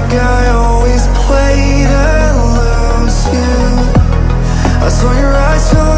like I always play to lose you. I saw your eyes filling